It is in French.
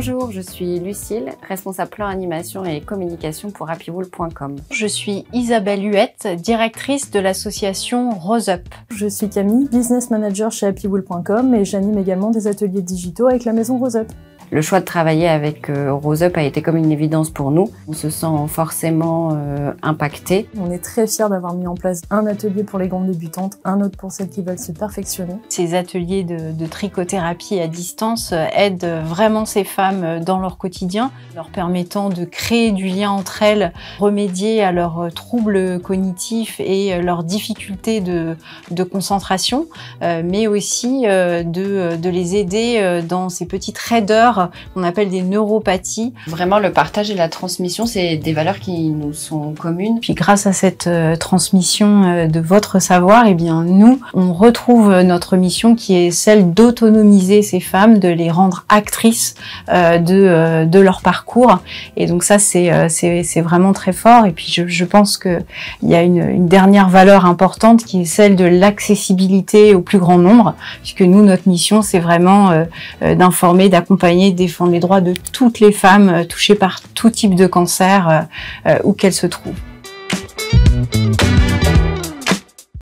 Bonjour, je suis Lucille, responsable plan animation et communication pour happywool.com. Je suis Isabelle Huette, directrice de l'association Rose Up. Je suis Camille, business manager chez happywool.com et j'anime également des ateliers digitaux avec la maison Rose Up. Le choix de travailler avec euh, Rose Up a été comme une évidence pour nous. On se sent forcément euh, impacté. On est très fiers d'avoir mis en place un atelier pour les grandes débutantes, un autre pour celles qui veulent se perfectionner. Ces ateliers de, de trichothérapie à distance euh, aident vraiment ces femmes dans leur quotidien, leur permettant de créer du lien entre elles, remédier à leurs troubles cognitifs et leurs difficultés de, de concentration, mais aussi de, de les aider dans ces petites raideurs qu'on appelle des neuropathies. Vraiment, le partage et la transmission, c'est des valeurs qui nous sont communes. Puis grâce à cette euh, transmission euh, de votre savoir, eh bien nous, on retrouve notre mission qui est celle d'autonomiser ces femmes, de les rendre actrices euh, de, de leur parcours. Et donc ça, c'est c'est vraiment très fort. Et puis je, je pense qu'il y a une, une dernière valeur importante qui est celle de l'accessibilité au plus grand nombre, puisque nous, notre mission, c'est vraiment d'informer, d'accompagner défendre les droits de toutes les femmes euh, touchées par tout type de cancer, euh, euh, où qu'elles se trouvent.